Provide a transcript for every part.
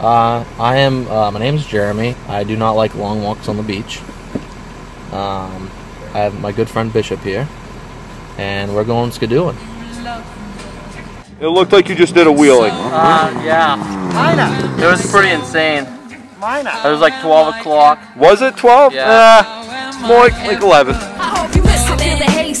Uh, I am. Uh, my name is Jeremy. I do not like long walks on the beach. Um, I have my good friend Bishop here, and we're going skidooing. It looked like you just did a wheelie. Uh, yeah. Kinda. It was pretty insane. Minor. It was like 12 o'clock. Was it 12? Yeah. Uh, more like, like 11.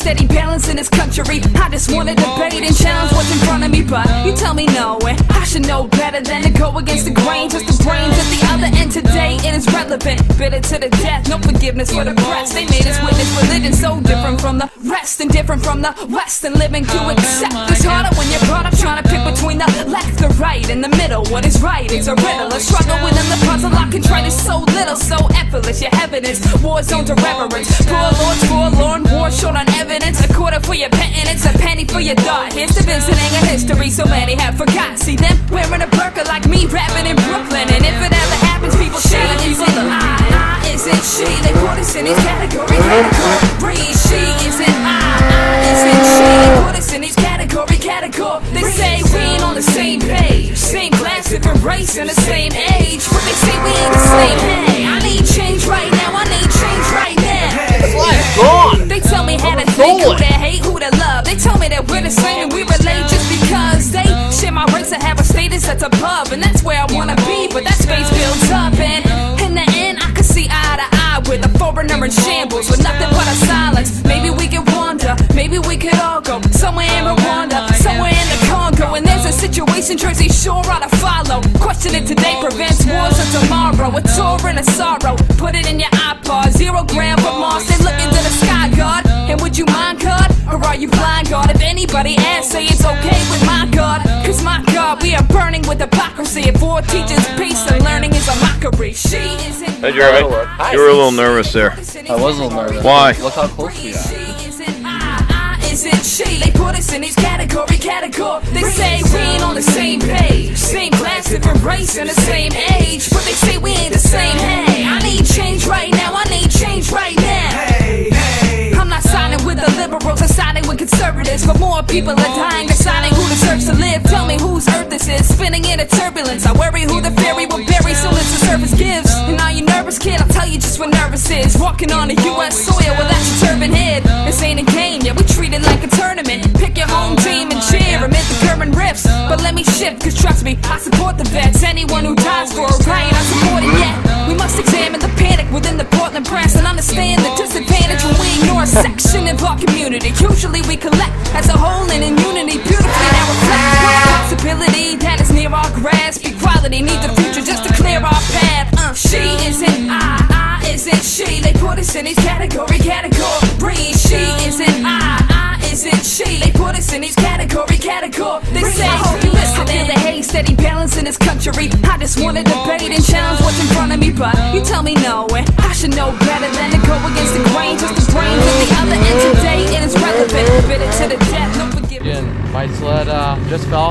Steady balance in this country. I just wanna debate and challenge what's in front of me, but you tell me no, and I should know better than to go against the grain. Just the brains at the other end today, and it's relevant. Bitter to the death, no forgiveness for the press. They made us witness religion so different from the rest and different from the West. And living to accept it's harder when you're brought up trying to pick between the left, the right, and the middle. What is right? It's a riddle, a struggle within the puzzle. I can try to so little, so effortless. Your evidence, war zones of reverence. Poor lords, forlorn, war short on evidence. It's a quarter for your penitence, a penny for your. Here's the visiting a history so many have forgot. See them wearing a burqa like me, rapping in Brooklyn. And if it ever happens, people say isn't I, I isn't she. They put us in these categories. That's above. And that's where I wanna be, but that space builds up. And in the end, I could see eye to eye with a foreigner in shambles with nothing but a silence. Maybe we could wander, maybe we could all go somewhere in Rwanda, somewhere in the Congo. And there's a situation Jersey Shore ought to follow. Question it today prevents wars of tomorrow. A tour and a sorrow. Put it in your iPod. Zero gram remorse. They look into the sky, God. And would you mind? Or are you blind, God? If anybody asks, say it's okay with my God. Cause my God, we are burning with hypocrisy. If war teaches peace and learning is a mockery. She is in Hey, you're right. You were a little nervous there. I was a little nervous. Why? Look how close we are. She isn't I, I isn't she. They put us in these category, category. They say we ain't on the same page, same class, different race, and the same age. But they say we ain't the same. Hey, I need change right now. I need change right now. Hey, hey. I'm not siding with the liberals, I'm siding with conservatives. But more people are dying, deciding who deserves to live. Tell me whose earth this is, spinning in a turbulence. I worry who the fairy will bury soon as the service gives. And are you nervous, kid? I'll tell you just what nervous is. Walking on the U.S. soil without your turban head. This ain't a game, yeah, we treat it like a tournament. Pick your home team and cheer amid the current rifts. But let me shift, cause trust me, I support the vets. Anyone who when a section of our community. Usually we collect as a whole and in unity, beautifully now reflect one possibility that is near our grasp. Equality needs a future just to clear our path. Uh, she isn't I, I isn't she. They put us in these category, category. She isn't I, I isn't she. They put us in these category, category. They say, you listen, I feel the hate, steady balance in this country. I just wanna debate and challenge what's in front of me, but you tell me no, and I should know better than to go against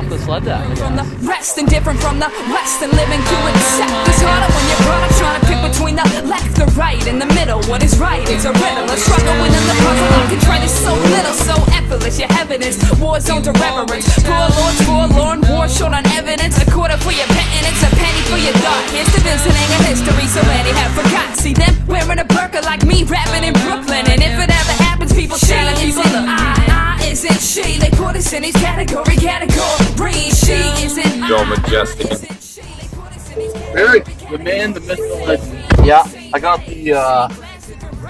off the sled deck. From the rest and different from the west and living to accept it's harder when you're brought up trying to pick between the left, the right, and the middle. What is right? It's a riddle, a struggle within the puzzle. I can try to so little, so effortless. Your evidence, war zones of reverence. Poor lords, forlorn, war short on evidence. A quarter for your penitence, a penny for your thought. Here's the visiting a history so many have forgot. See them wearing a burqa like me, rapping in Brooklyn. And if it ever happens, people shout at people. I, I isn't she. They put us in these category, categories. Very category, the man, the myth, the legend. Yeah, I got the uh,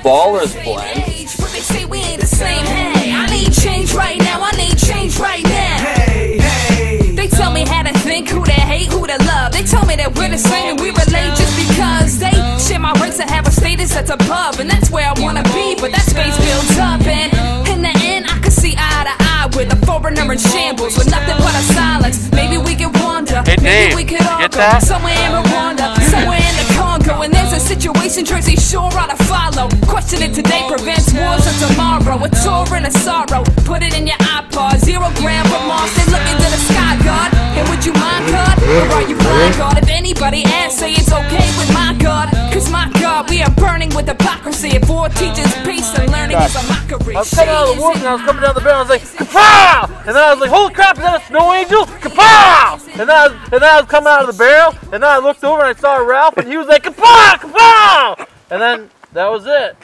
Ballers blend. But they say we ain't the same. Hey, I need change right now. I need change right now. They tell me how to think, who to hate, who to love. They tell me that we're the same and we relate just because they share my race and have a status that's above. And that's where I wanna be, but that space builds up. And in the end, I could see eye to eye with a foreigner in shambles with nothing but a silence. Maybe we could wander. Hey, Maybe we could all get that? somewhere in Rwanda, somewhere in the Congo. And there's a situation Jersey Shore ought to follow. Question it today prevents wars of tomorrow. A tour and a sorrow. Put it in your iPod. Zero gram remorse. They look into the sky, God. And would you mind, God? Or are you blind, God? If anybody asks, say it's okay God. We are burning with hypocrisy. If four teachers peace and learning is a mockery. I was coming out of the woods and I was coming down the barrel. I was like, kapow! And then I was like, holy crap, is that a snow angel? Kapow! And then I was, and then I was coming out of the barrel, and then I looked over and I saw Ralph, and he was like, kapow, kapow! And then that was it.